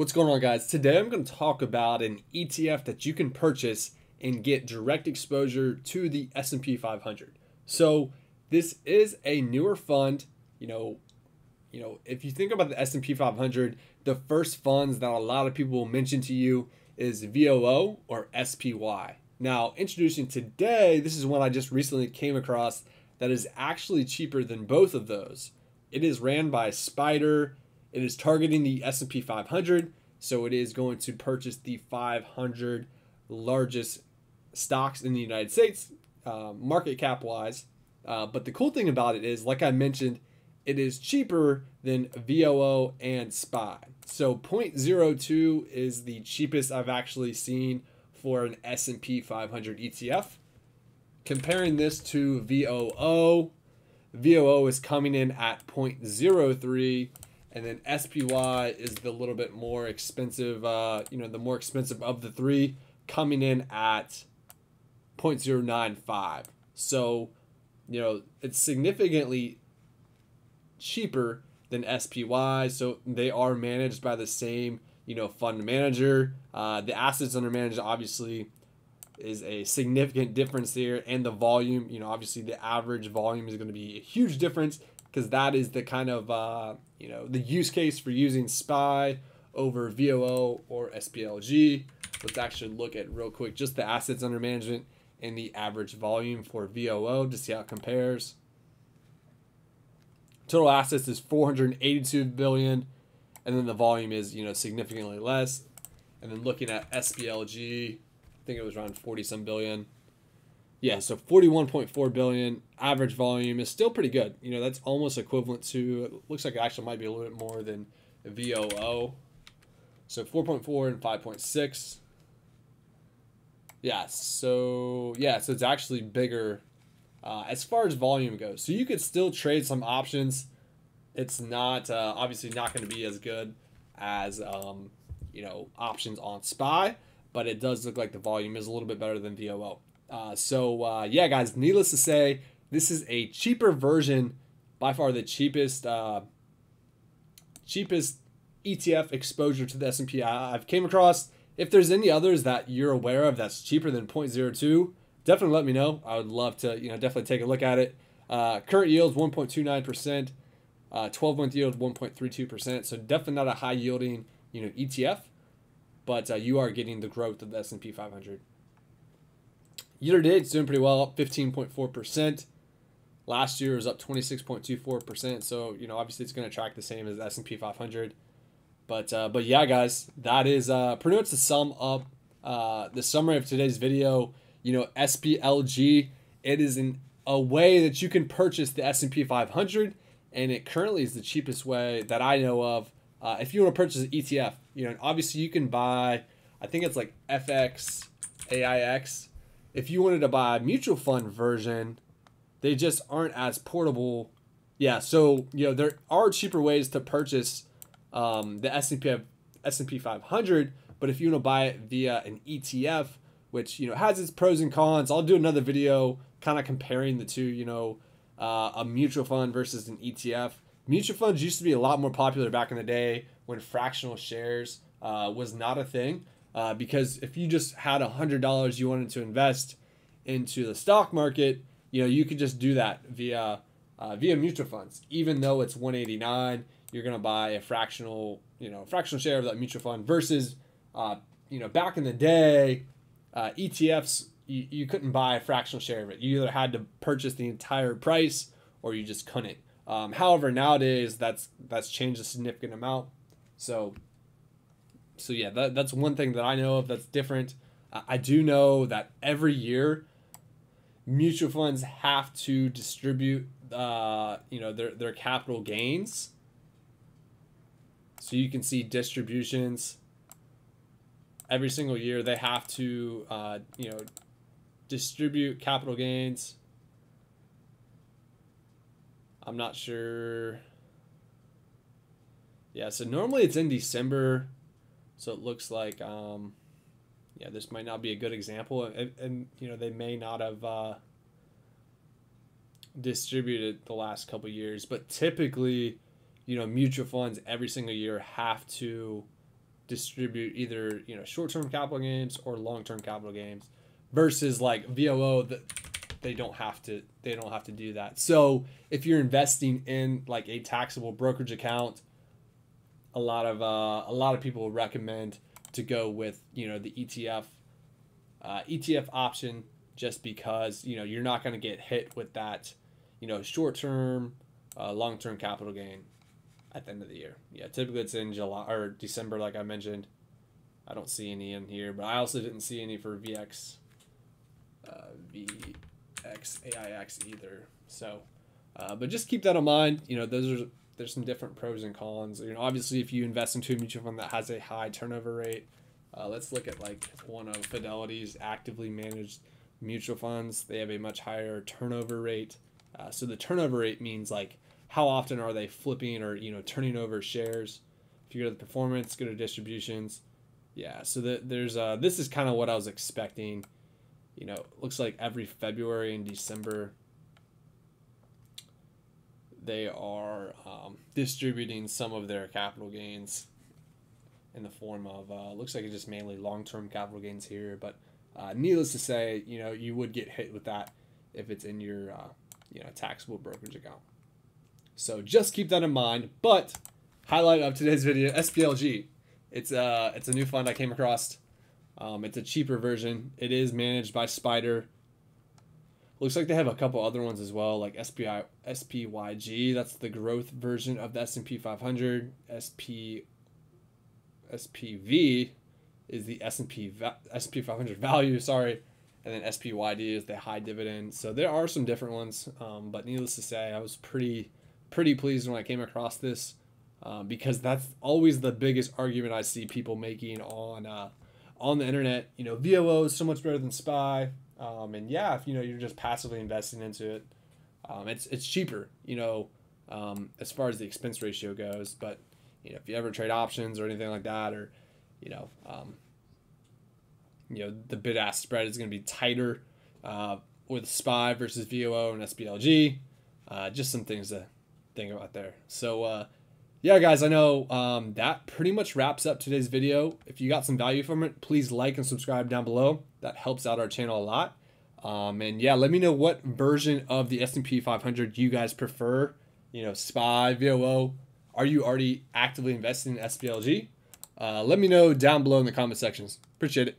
What's going on guys? Today I'm going to talk about an ETF that you can purchase and get direct exposure to the S&P 500. So, this is a newer fund, you know, you know, if you think about the S&P 500, the first funds that a lot of people will mention to you is VOO or SPY. Now, introducing today, this is one I just recently came across that is actually cheaper than both of those. It is ran by SPDR it is targeting the S&P 500, so it is going to purchase the 500 largest stocks in the United States, uh, market cap wise. Uh, but the cool thing about it is, like I mentioned, it is cheaper than VOO and SPY. So 0.02 is the cheapest I've actually seen for an S&P 500 ETF. Comparing this to VOO, VOO is coming in at 0.03 and then SPY is the little bit more expensive, uh, you know, the more expensive of the three, coming in at 0.095. So, you know, it's significantly cheaper than SPY. So they are managed by the same, you know, fund manager. Uh, the assets under management obviously is a significant difference there, and the volume. You know, obviously the average volume is going to be a huge difference because that is the kind of uh, you know the use case for using SPY over VOO or SPLG. Let's actually look at real quick just the assets under management and the average volume for VOO to see how it compares. Total assets is 482 billion, and then the volume is you know significantly less. And then looking at SPLG, I think it was around 40 some billion. Yeah, so 41.4 billion average volume is still pretty good. You know, that's almost equivalent to it looks like it actually might be a little bit more than VOO. So 4.4 and 5.6. Yeah, so yeah, so it's actually bigger uh, as far as volume goes. So you could still trade some options. It's not uh, obviously not going to be as good as um, you know options on SPY, but it does look like the volume is a little bit better than VOO. Uh, so uh, yeah, guys. Needless to say, this is a cheaper version, by far the cheapest, uh, cheapest ETF exposure to the S&P I've came across. If there's any others that you're aware of that's cheaper than 0.02, definitely let me know. I would love to, you know, definitely take a look at it. Uh, current yield 1.29%, uh, 12 month yield 1.32%. So definitely not a high yielding, you know, ETF, but uh, you are getting the growth of the S&P 500. Year to date, it's doing pretty well, up 15.4%. Last year was up 26.24%. So, you know, obviously it's going to track the same as S&P 500. But, uh, but yeah, guys, that is uh, pretty much the sum up, uh, the summary of today's video. You know, SPLG, it is in a way that you can purchase the S&P 500, and it currently is the cheapest way that I know of. Uh, if you want to purchase an ETF, you know, obviously you can buy, I think it's like FX, AIX, if you wanted to buy a mutual fund version, they just aren't as portable. Yeah, so you know there are cheaper ways to purchase um, the S and P S and P 500, but if you want to buy it via an ETF, which you know has its pros and cons, I'll do another video kind of comparing the two. You know, uh, a mutual fund versus an ETF. Mutual funds used to be a lot more popular back in the day when fractional shares uh, was not a thing. Uh, because if you just had a hundred dollars you wanted to invest into the stock market, you know you could just do that via uh, via mutual funds. Even though it's 189, you're gonna buy a fractional you know fractional share of that mutual fund versus uh, you know back in the day, uh, ETFs you, you couldn't buy a fractional share of it. You either had to purchase the entire price or you just couldn't. Um, however, nowadays that's that's changed a significant amount. So so yeah, that, that's one thing that I know of that's different. I do know that every year mutual funds have to distribute uh, you know their, their capital gains. So you can see distributions every single year they have to uh, you know distribute capital gains. I'm not sure. Yeah, so normally it's in December. So it looks like, um, yeah, this might not be a good example, and, and you know they may not have uh, distributed the last couple years, but typically, you know, mutual funds every single year have to distribute either you know short-term capital gains or long-term capital gains versus like VOO that they don't have to they don't have to do that. So if you're investing in like a taxable brokerage account, a lot of uh, a lot of people recommend to go with you know the ETF uh, ETF option just because you know you're not going to get hit with that you know short term uh, long term capital gain at the end of the year. Yeah, typically it's in July or December, like I mentioned. I don't see any in here, but I also didn't see any for VX, uh, VXAIX either. So, uh, but just keep that in mind. You know, those are there's some different pros and cons. You know, obviously, if you invest into a mutual fund that has a high turnover rate, uh, let's look at like one of Fidelity's actively managed mutual funds. They have a much higher turnover rate. Uh, so the turnover rate means like how often are they flipping or you know turning over shares. If you go to the performance, go to distributions. Yeah, so the, there's uh, this is kind of what I was expecting. You know, looks like every February and December they are um, distributing some of their capital gains in the form of uh, looks like it's just mainly long-term capital gains here but uh, needless to say you know you would get hit with that if it's in your uh, you know taxable brokerage account. So just keep that in mind but highlight of today's video SPLG it's uh it's a new fund I came across. Um, it's a cheaper version. It is managed by SPDR looks like they have a couple other ones as well like SPI SPYG that's the growth version of the S&P 500 SP SPV is the S&P SP 500 value, sorry, and then SPYD is the high dividend. So there are some different ones, um, but needless to say, I was pretty pretty pleased when I came across this um, because that's always the biggest argument I see people making on uh, on the internet. You know, VOO is so much better than SPY, um, and yeah, if you know you're just passively investing into it, um, it's it's cheaper. You know, um, as far as the expense ratio goes, but you know, if you ever trade options or anything like that, or you know, um, you know, the bid ask spread is going to be tighter uh, with SPY versus VOO and SPLG. Uh, just some things to think about there. So, uh, yeah, guys, I know um, that pretty much wraps up today's video. If you got some value from it, please like and subscribe down below. That helps out our channel a lot. Um, and yeah, let me know what version of the S&P 500 you guys prefer. You know, SPY, VOO, are you already actively investing in SPLG? Uh, let me know down below in the comment sections. Appreciate it.